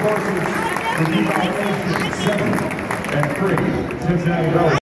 courses, the Levi Lancers, seven and three, Cincinnati Bell.